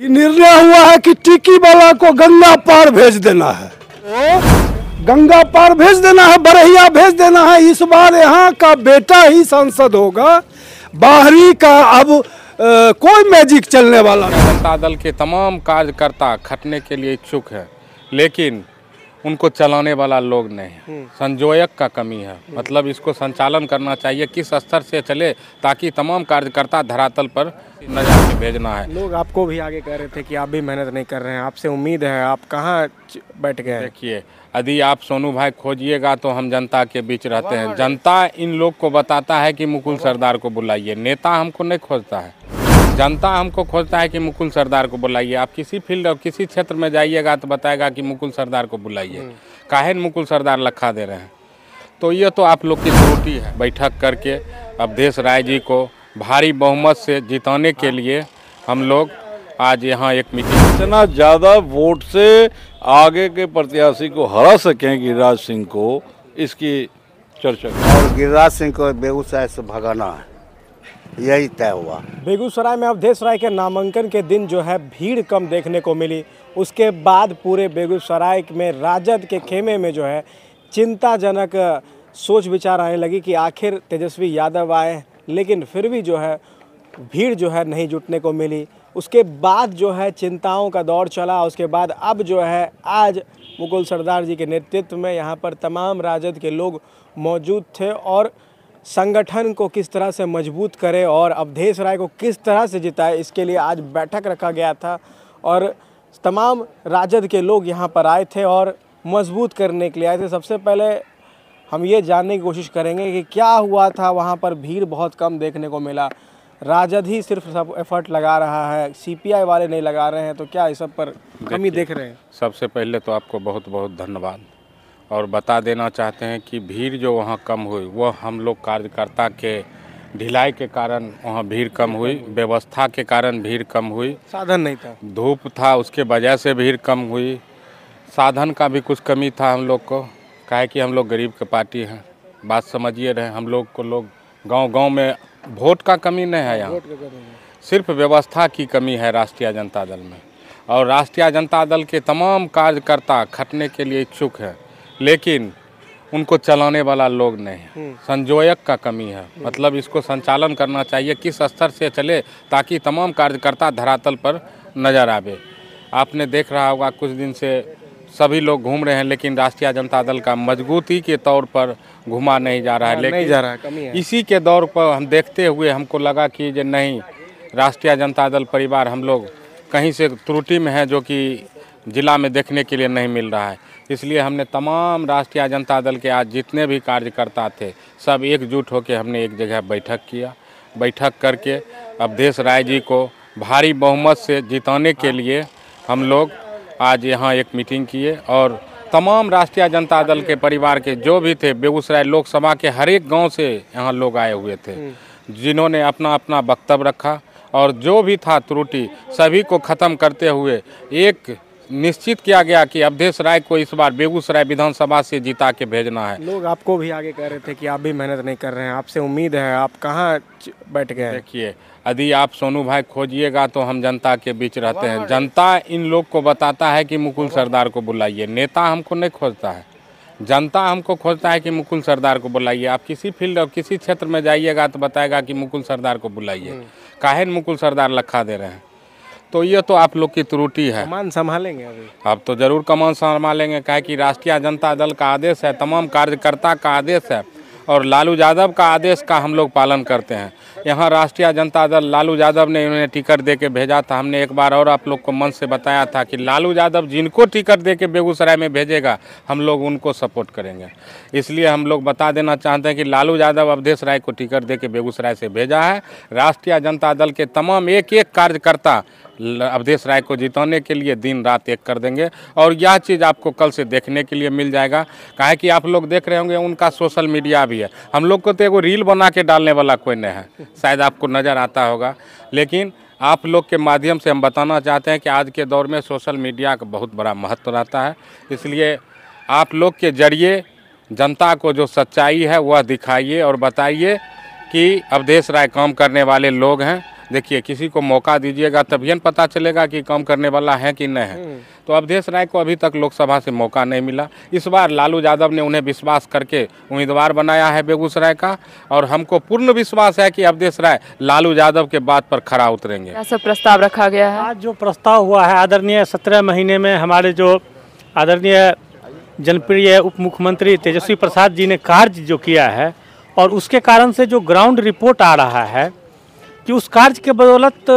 ये निर्णय हुआ है कि टिकी वाला को गंगा पार भेज देना है। गंगा पार भेज देना है बरहिया भेज देना है। इस बार यहाँ का बेटा ही सांसद होगा। बाहरी का अब आ, कोई मैजिक चलने वाला जनता दल के तमाम कार्यकर्ता खटने के लिए इच्छुक है। लेकिन उनको चलाने वाला लोग नहीं है। संजोयक का कमी है। मतलब इसको संचालन करना चाहिए किस स्तर से चले ताकि तमाम कार्यकर्ता धरातल पर नज़र भेजना है। लोग आपको भी आगे कह रहे थे कि आप भी मेहनत नहीं कर रहे हैं। आपसे उम्मीद है आप कहाँ बैठ गए देखिए यदि आप सोनू भाई खोजिएगा तो हम जनता के बीच रहते हैं। जनता इन लोग को बताता है कि मुकुल सरदार को बुलाइए। नेता हमको नहीं खोजता है। जनता हमको खोजता है कि मुकुल सरदार को बुलाइए। आप किसी फ़ील्ड और किसी क्षेत्र में जाइएगा तो बताएगा कि मुकुल सरदार को बुलाइए। काहे मुकुल सरदार लखा दे रहे हैं। तो ये तो आप लोग की त्रुटि है बैठक करके। अवधेश राय जी को भारी बहुमत से जिताने के लिए हम लोग आज यहाँ एक मीटिंग इतना ज़्यादा वोट से आगे के प्रत्याशी को हरा सकें गिरिराज सिंह को इसकी चर्चा और गिरिराज सिंह को बेगूसराय से भगाना है। यही तय हुआ। बेगूसराय में अवधेश राय के नामांकन के दिन जो है, भीड़ कम देखने को मिली। उसके बाद पूरे बेगूसराय में राजद के खेमे में जो है, चिंताजनक सोच विचार आने लगी कि आखिर तेजस्वी यादव आए, लेकिन फिर भी जो है, भीड़ जो है नहीं जुटने को मिली। उसके बाद जो है, चिंताओं का दौर चला। उसके बाद अब जो है, आज मुकुल सरदार जी के नेतृत्व में यहाँ पर तमाम राजद के लोग मौजूद थे और संगठन को किस तरह से मज़बूत करे और अवधेश राय को किस तरह से जिताए इसके लिए आज बैठक रखा गया था और तमाम राजद के लोग यहाँ पर आए थे और मज़बूत करने के लिए आए थे। सबसे पहले हम ये जानने की कोशिश करेंगे कि क्या हुआ था वहाँ पर भीड़ बहुत कम देखने को मिला। राजद ही सिर्फ़ सब एफर्ट लगा रहा है सीपीआई वाले नहीं लगा रहे हैं तो क्या इस सब पर कमी देख रहे हैं? सबसे पहले तो आपको बहुत बहुत धन्यवाद। और बता देना चाहते हैं कि भीड़ जो वहाँ कम हुई वह हम लोग कार्यकर्ता के ढिलाई के कारण वहाँ भीड़ कम हुई व्यवस्था के कारण भीड़ कम हुई। साधन नहीं था। धूप था उसके वजह से भीड़ कम हुई। साधन का भी कुछ कमी था हम लोग को। काहे कि हम लोग गरीब के पार्टी हैं। बात समझिए रहे हम लोग को लोग गाँव गाँव में वोट का कमी नहीं है यहाँ। सिर्फ़ व्यवस्था की कमी है राष्ट्रीय जनता दल में। और राष्ट्रीय जनता दल के तमाम कार्यकर्ता खटने के लिए इच्छुक है। लेकिन उनको चलाने वाला लोग नहीं है। संजोयक का कमी है। मतलब इसको संचालन करना चाहिए किस स्तर से चले ताकि तमाम कार्यकर्ता धरातल पर नज़र आवे। आपने देख रहा होगा कुछ दिन से सभी लोग घूम रहे हैं लेकिन राष्ट्रीय जनता दल का मजबूती के तौर पर घुमा नहीं जा रहा है। नहीं लेकिन जा रहा है कमी है। इसी के दौर पर हम देखते हुए हमको लगा कि जो नहीं राष्ट्रीय जनता दल परिवार हम लोग कहीं से त्रुटि में है जो कि जिला में देखने के लिए नहीं मिल रहा है। इसलिए हमने तमाम राष्ट्रीय जनता दल के आज जितने भी कार्यकर्ता थे, सब एकजुट होकर हमने एक जगह बैठक किया। बैठक करके अवधेश राय जी को भारी बहुमत से जिताने के लिए हम लोग आज यहाँ एक मीटिंग किए और तमाम राष्ट्रीय जनता दल के परिवार के जो भी थे, बेगूसराय लोकसभा के हर एक गाँव से यहाँ लोग आए हुए थे, जिन्होंने अपना अपना वक्तव्य रखा और जो भी था त्रुटि, सभी को ख़त्म करते हुए एक निश्चित किया गया कि अवधेश राय को इस बार बेगूसराय विधानसभा से जिता के भेजना है। लोग आपको भी आगे कह रहे थे कि आप भी मेहनत नहीं कर रहे हैं आपसे उम्मीद है आप कहाँ बैठ गए हैं? देखिए यदि आप सोनू भाई खोजिएगा तो हम जनता के बीच रहते हैं। जनता इन लोग को बताता है कि मुकुल सरदार को बुलाइए। नेता हमको नहीं खोजता है। जनता हमको खोजता है कि मुकुल सरदार को बुलाइए। आप किसी फ़ील्ड और किसी क्षेत्र में जाइएगा तो बताएगा कि मुकुल सरदार को बुलाइए। काहे मुकुल सरदार लखा दे रहे हैं? तो ये तो आप लोग की त्रुटि है। कमान संभालेंगे अभी। अब तो ज़रूर कमान संभालेंगे काहे कि राष्ट्रीय जनता दल का आदेश है तमाम कार्यकर्ता का आदेश है और लालू यादव का आदेश का हम लोग पालन करते हैं। यहाँ राष्ट्रीय जनता दल लालू यादव ने उन्हें टिकट दे के भेजा था। हमने एक बार और आप लोग को मन से बताया था कि लालू यादव जिनको टिकट दे के बेगूसराय में भेजेगा हम लोग उनको सपोर्ट करेंगे। इसलिए हम लोग बता देना चाहते हैं कि लालू यादव अवधेश राय को टिकट दे के बेगूसराय से भेजा है। राष्ट्रीय जनता दल के तमाम एक एक कार्यकर्ता अवधेश राय को जिताने के लिए दिन रात एक कर देंगे। और यह चीज़ आपको कल से देखने के लिए मिल जाएगा। काहे कि आप लोग देख रहे होंगे, उनका सोशल मीडिया भी है। हम लोग को तो एगो रील बना के डालने वाला कोई नहीं है। शायद आपको नज़र आता होगा। लेकिन आप लोग के माध्यम से हम बताना चाहते हैं कि आज के दौर में सोशल मीडिया का बहुत बड़ा महत्व रहता है। इसलिए आप लोग के ज़रिए जनता को जो सच्चाई है, वह दिखाइए और बताइए कि अवधेश राय काम करने वाले लोग हैं। देखिए किसी को मौका दीजिएगा तभी न पता चलेगा कि काम करने वाला है कि नहीं है। तो अवधेश राय को अभी तक लोकसभा से मौका नहीं मिला। इस बार लालू यादव ने उन्हें विश्वास करके उम्मीदवार बनाया है बेगूसराय का और हमको पूर्ण विश्वास है कि अवधेश राय लालू यादव के बात पर खरा उतरेंगे। सब प्रस्ताव रखा गया है? आज जो प्रस्ताव हुआ है आदरणीय सत्रह महीने में हमारे जो आदरणीय जनप्रिय उप मुख्यमंत्री तेजस्वी प्रसाद जी ने कार्य जो किया है और उसके कारण से जो ग्राउंड रिपोर्ट आ रहा है कि उस कार्य के बदौलत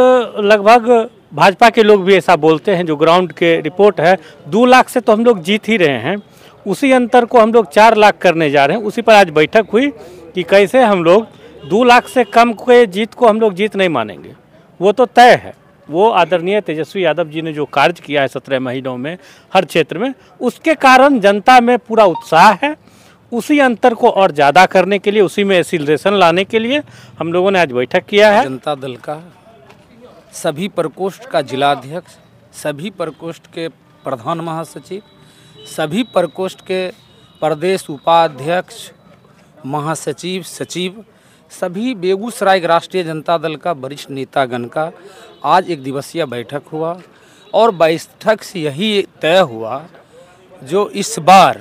लगभग भाजपा के लोग भी ऐसा बोलते हैं, जो ग्राउंड के रिपोर्ट है, दो लाख से तो हम लोग जीत ही रहे हैं। उसी अंतर को हम लोग चार लाख करने जा रहे हैं। उसी पर आज बैठक हुई कि कैसे हम लोग दो लाख से कम के जीत को हम लोग जीत नहीं मानेंगे। वो तो तय है। वो आदरणीय तेजस्वी यादव जी ने जो कार्य किया है सत्रह महीनों में, हर क्षेत्र में, उसके कारण जनता में पूरा उत्साह है। उसी अंतर को और ज़्यादा करने के लिए, उसी में एसिलेशन लाने के लिए हम लोगों ने आज बैठक किया है। जनता दल का सभी प्रकोष्ठ का जिलाध्यक्ष, सभी प्रकोष्ठ के प्रधान महासचिव, सभी प्रकोष्ठ के प्रदेश उपाध्यक्ष, महासचिव, सचिव, सभी बेगूसराय के राष्ट्रीय जनता दल का वरिष्ठ नेतागण का आज एक दिवसीय बैठक हुआ और बैठक से यही तय हुआ जो इस बार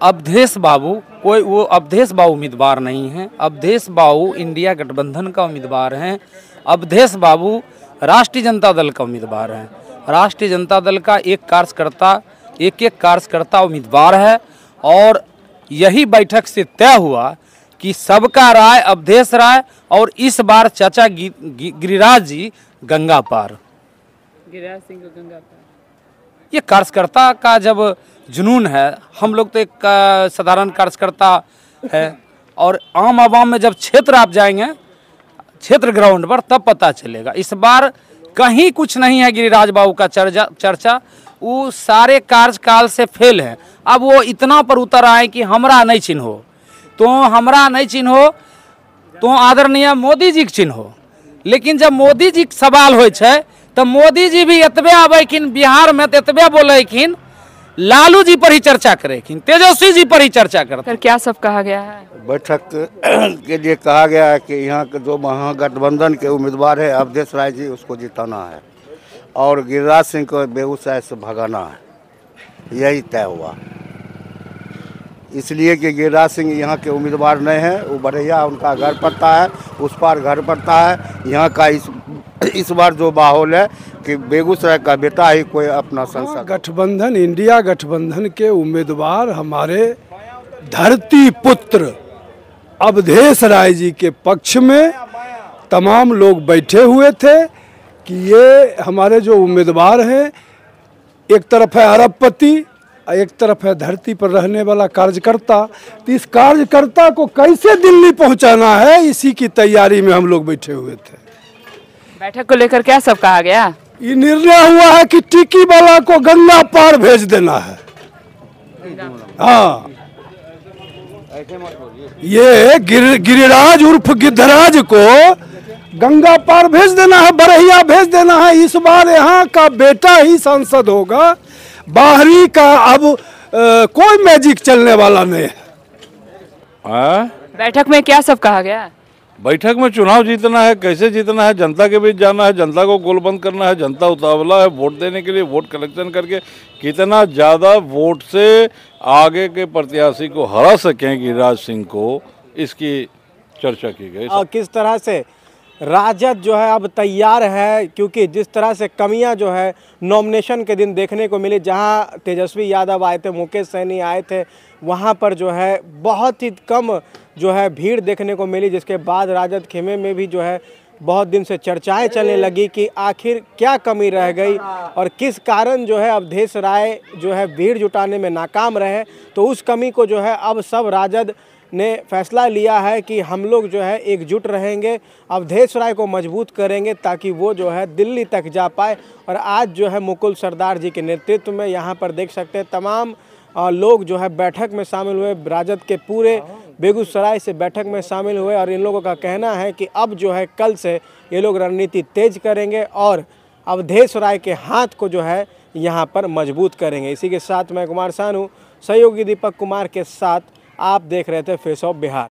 अवधेश बाबू कोई वो अवधेश बाबू उम्मीदवार नहीं हैं। अवधेश बाबू इंडिया गठबंधन का उम्मीदवार हैं। अवधेश बाबू राष्ट्रीय जनता दल का उम्मीदवार हैं। राष्ट्रीय जनता दल का एक कार्यकर्ता एक एक कार्यकर्ता उम्मीदवार है और यही बैठक से तय हुआ कि सबका राय अवधेश राय और इस बार चाचा गिरिराज जी गंगा पार गिरिराज सिंह गंगा पार ये कार्यकर्ता का जब जुनून है। हम लोग तो एक साधारण कार्यकर्ता है। और आम आवाम में जब क्षेत्र आप जाएँगे, क्षेत्र ग्राउंड पर, तब पता चलेगा। इस बार कहीं कुछ नहीं है गिरिराज बाबू का चर्चा चर्चा। वो सारे कार्यकाल से फेल है। अब वो इतना पर उतर आए कि हमरा नहीं चिन्हो तो हमरा नहीं चिन्हो तो आदरणीय मोदी जी के चिन्हो लेकिन जब मोदी जी के सवाल छै तऽ मोदी जी भी एतबे आबेखिन बिहार में तऽ एतबे बोलेखिन लालू जी पर ही चर्चा करेखिन तेजस्वी जी पर ही चर्चा करते कर क्या सब कहा गया है? बैठक के लिए कहा गया है कि यहाँ के जो महागठबंधन के उम्मीदवार है अवधेश राय जी उसको जिताना है। और गिरिराज सिंह को बेगूसराय से भगाना है। यही तय हुआ। इसलिए कि गिरिराज सिंह यहाँ के उम्मीदवार नहीं हैं वो बढ़िया उनका घर पड़ता है उस पार घर पड़ता है। यहाँ का इस इस बार जो माहौल है कि बेगूसराय का बेटा ही कोई अपना संसद गठबंधन इंडिया गठबंधन के उम्मीदवार हमारे धरती पुत्र अवधेश राय जी के पक्ष में तमाम लोग बैठे हुए थे कि ये हमारे जो उम्मीदवार हैं एक तरफ़ है अरबपति एक तरफ़ है धरती पर रहने वाला कार्यकर्ता। तो इस कार्यकर्ता को कैसे दिल्ली पहुंचाना है इसी की तैयारी में हम लोग बैठे हुए थे। बैठक को लेकर क्या सब कहा गया? ये निर्णय हुआ है कि टिकी वाला को गंगा पार भेज देना है। हाँ। ये गिर, गिरिराज उर्फ़ गिद्धराज को गंगा पार भेज देना है बरहिया भेज देना है। इस बार यहाँ का बेटा ही सांसद होगा। बाहरी का अब अ, कोई मैजिक चलने वाला नहीं है। हाँ? बैठक में क्या सब कहा गया? बैठक में चुनाव जीतना है, कैसे जीतना है, जनता के बीच जाना है, जनता को गोलबंद करना है, जनता उतावला है, वोट देने के लिए वोट कलेक्शन करके कितना ज़्यादा वोट से आगे के प्रत्याशी को हरा सकें गिरिराज सिंह को, इसकी चर्चा की गई। किस तरह से राजद जो है अब तैयार है, क्योंकि जिस तरह से कमियाँ जो है नॉमिनेशन के दिन देखने को मिली, जहाँ तेजस्वी यादव आए थे, मुकेश सैनी आए थे, वहाँ पर जो है बहुत ही कम जो है भीड़ देखने को मिली, जिसके बाद राजद खेमे में भी जो है बहुत दिन से चर्चाएँ चलने लगी कि आखिर क्या कमी रह गई और किस कारण जो है अवधेश राय जो है भीड़ जुटाने में नाकाम रहे। तो उस कमी को जो है अब सब राजद ने फैसला लिया है कि हम लोग जो है एकजुट रहेंगे अवधेश राय को मज़बूत करेंगे ताकि वो जो है दिल्ली तक जा पाए। और आज जो है मुकुल सरदार जी के नेतृत्व में यहाँ पर देख सकते हैं, तमाम लोग जो है बैठक में शामिल हुए, राजद के पूरे बेगूसराय से बैठक में शामिल हुए। और इन लोगों का कहना है कि अब जो है कल से ये लोग रणनीति तेज करेंगे और अवधेश राय के हाथ को जो है यहाँ पर मज़बूत करेंगे। इसी के साथ मैं कुमार सानू, सहयोगी दीपक कुमार के साथ आप देख रहे थे फेस ऑफ़ बिहार